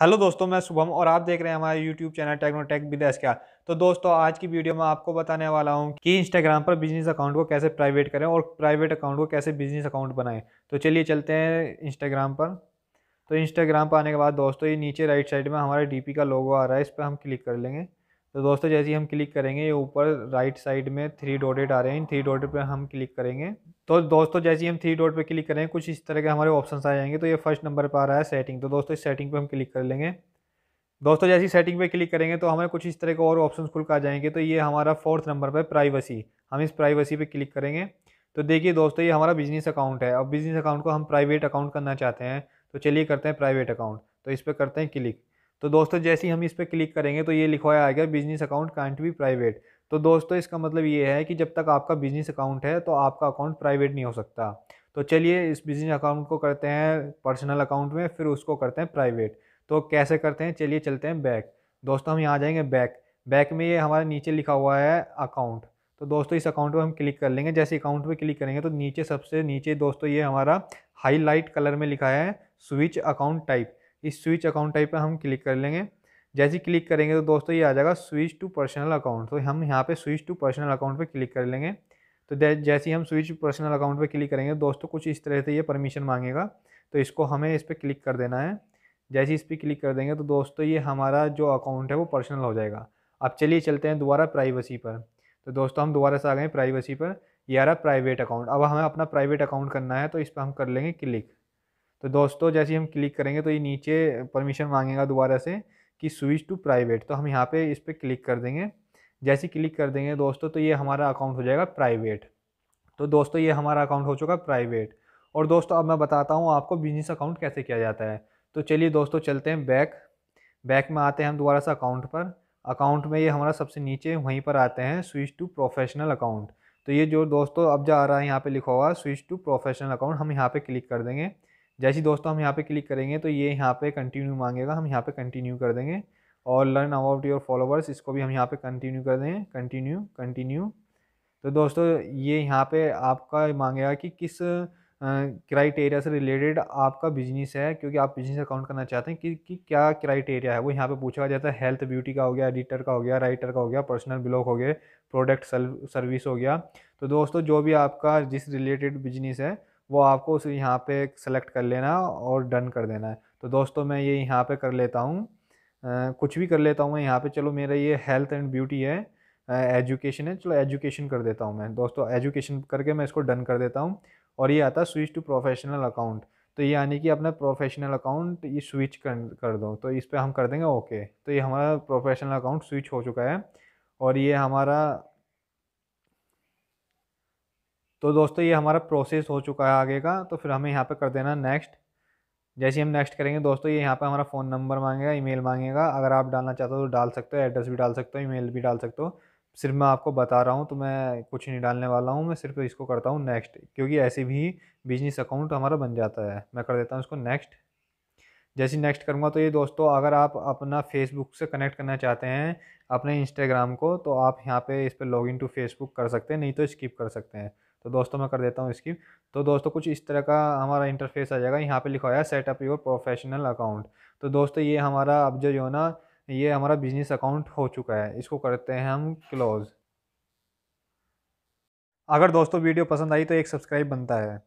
Hello दोस्तों, मैं शुभम और आप देख रहे हैं हमारे यूट्यूब चैनल टेक्नोटेक एस क्या तो दोस्तों, आज की वीडियो में आपको बताने वाला हूँ कि इंस्टाग्राम पर बिज़नेस अकाउंट को कैसे प्राइवेट करें और प्राइवेट अकाउंट को कैसे बिज़नेस अकाउंट बनाएँ। तो चलिए चलते हैं इंस्टाग्राम पर। तो इंस्टाग्राम पर आने के बाद दोस्तों, ये नीचे राइट साइड में हमारे डी का लोगो आ रहा है, इस पर हम क्लिक कर लेंगे। तो दोस्तों, जैसे ही हम क्लिक करेंगे, ये ऊपर राइट साइड में थ्री डॉटेड आ रहे हैं। इन थ्री डॉटेड पर हम क्लिक करेंगे। तो दोस्तों, जैसे ही हम थ्री डॉट पे क्लिक करेंगे कुछ इस तरह के हमारे ऑप्शन आ जाएँगे। तो ये फ़र्स्ट नंबर पर आ रहा है सेटिंग तो दोस्तों, इस सेटिंग पे हम क्लिक कर लेंगे। दोस्तों, जैसी सेटिंग पे क्लिक करेंगे तो हमें कुछ इस तरह के और ऑप्शन खुल कर आ जाएँगे। तो ये हमारा फोर्थ नंबर पर प्राइवेसी हम इस प्राइवेसी पे क्लिक करेंगे। तो देखिए दोस्तों, ये हमारा बिज़नेस अकाउंट है। अब बिज़नेस अकाउंट को हम प्राइवेट अकाउंट करना चाहते हैं। तो चलिए करते हैं प्राइवेट अकाउंट तो इस पर करते हैं क्लिक तो दोस्तों, जैसे ही हम इस पर क्लिक करेंगे तो ये लिखवाया आएगा, बिज़नेस अकाउंट कांट भी प्राइवेट. तो दोस्तों, इसका मतलब ये है कि जब तक आपका बिज़नेस अकाउंट है तो आपका अकाउंट प्राइवेट नहीं हो सकता। तो चलिए, इस बिज़नेस अकाउंट को करते हैं पर्सनल अकाउंट में, फिर उसको करते हैं प्राइवेट। तो कैसे करते हैं? चलिए चलते हैं बैक। दोस्तों, हम यहाँ जाएँगे बैक। बैक में ये हमारे नीचे लिखा हुआ है अकाउंट। तो दोस्तों, इस अकाउंट पर हम क्लिक कर लेंगे। जैसे अकाउंट पर क्लिक करेंगे तो नीचे सबसे नीचे दोस्तों, ये हमारा हाईलाइट कलर में लिखा है, स्विच अकाउंट टाइप। इस स्विच अकाउंट टाइप पर हम क्लिक कर लेंगे। जैसे क्लिक करेंगे तो दोस्तों ये आ जाएगा स्विच टू पर्सनल अकाउंट। तो हम यहाँ पे स्विच टू पर्सनल अकाउंट पे क्लिक कर लेंगे। तो जैसे ही हम स्विच पर्सनल अकाउंट पे क्लिक करेंगे दोस्तों कुछ इस तरह से ये परमिशन मांगेगा। तो इसको हमें इस पर क्लिक कर देना है। जैसे इस पर क्लिक कर देंगे तो दोस्तों ये हमारा जो अकाउंट है वो पर्सनल हो जाएगा। अब चलिए चलते हैं दोबारा प्राइवेसी पर। तो दोस्तों हम दोबारा से आ गए प्राइवेसी पर। ये आ रहा प्राइवेट अकाउंट। अब हमें अपना प्राइवेट अकाउंट करना है तो इस पर हम कर लेंगे क्लिक। तो दोस्तों, जैसे हम क्लिक करेंगे तो ये नीचे परमिशन मांगेगा दोबारा से कि स्विच टू प्राइवेट तो हम यहाँ पे इस पर क्लिक कर देंगे। जैसे क्लिक कर देंगे दोस्तों तो ये हमारा अकाउंट हो जाएगा प्राइवेट। तो दोस्तों, ये हमारा अकाउंट हो चुका प्राइवेट। और दोस्तों, अब मैं बताता हूँ आपको बिज़नेस अकाउंट कैसे किया जाता है। तो चलिए दोस्तों, चलते हैं बैक। बैक में आते हैं हम दोबारा से अकाउंट पर। अकाउंट में ये हमारा सबसे नीचे वहीं पर आते हैं, स्विच टू प्रोफेशनल अकाउंट। तो ये जो दोस्तों, अब जा रहा है यहाँ पे लिखा हुआ स्विच टू प्रोफेशनल अकाउंट, हम यहाँ पे क्लिक कर देंगे। जैसे दोस्तों हम यहाँ पे क्लिक करेंगे तो ये यहाँ पे कंटिन्यू मांगेगा हम यहाँ पे कंटिन्यू कर देंगे। और लर्न अबाउट योर फॉलोवर्स इसको भी हम यहाँ पे कंटिन्यू कर देंगे कंटिन्यू कंटिन्यू तो दोस्तों ये यहाँ पे आपका मांगेगा कि किस क्राइटेरिया से रिलेटेड आपका बिज़नेस है क्योंकि आप बिज़नेस अकाउंट करना चाहते हैं कि, कि क्या क्राइटेरिया है? वो यहाँ पे पूछा जाता है। हेल्थ ब्यूटी का हो गया एडिटर का हो गया राइटर का हो गया पर्सनल ब्लॉग हो गया प्रोडक्ट सर्विस हो गया। तो दोस्तों जो भी आपका जिस रिलेटेड बिज़नेस है वो आपको उसे यहाँ पे सेलेक्ट कर लेना और डन कर देना है। तो दोस्तों, मैं ये यहाँ पे कर लेता हूँ। कुछ भी कर लेता हूँ मैं यहाँ पे। चलो, मेरा ये हेल्थ एंड ब्यूटी है। एजुकेशन है। चलो एजुकेशन कर देता हूँ मैं। दोस्तों एजुकेशन करके मैं इसको डन कर देता हूँ। और ये आता है स्विच टू प्रोफेशनल अकाउंट तो ये यानी कि अपना प्रोफेशनल अकाउंट ये स्विच कर कर दो। तो इस पर हम कर देंगे ओके तो ये हमारा प्रोफेशनल अकाउंट स्विच हो चुका है। और ये हमारा तो दोस्तों, ये हमारा प्रोसेस हो चुका है आगे का तो फिर हमें यहाँ पे कर देना नेक्स्ट जैसे हम नेक्स्ट करेंगे दोस्तों, ये यहाँ पे हमारा फ़ोन नंबर मांगेगा ईमेल मांगेगा। अगर आप डालना चाहते हो तो डाल सकते हो एड्रेस भी डाल सकते हो ईमेल भी डाल सकते हो। सिर्फ़ मैं आपको बता रहा हूँ तो मैं कुछ नहीं डालने वाला हूँ, मैं सिर्फ़ इसको करता हूँ नेक्स्ट क्योंकि ऐसे भी बिज़नेस अकाउंट हमारा बन जाता है। मैं कर देता हूँ इसको नेक्स्ट जैसे नेक्स्ट करूँगा तो ये दोस्तों, अगर आप अपना फेसबुक से कनेक्ट करना चाहते हैं, अपने इंस्टाग्राम को तो आप यहाँ पे इस पर लॉग इन टू फेसबुक कर सकते हैं, नहीं तो स्किप कर सकते हैं। तो दोस्तों मैं कर देता हूँ इसकी। तो दोस्तों कुछ इस तरह का हमारा इंटरफेस आ जाएगा। यहाँ पे लिखा हुआ है सेटअप योर प्रोफेशनल अकाउंट तो दोस्तों ये हमारा अब जो है ना, ये हमारा बिज़नेस अकाउंट हो चुका है। इसको करते हैं हम क्लोज़ अगर दोस्तों वीडियो पसंद आई तो एक सब्सक्राइब बनता है।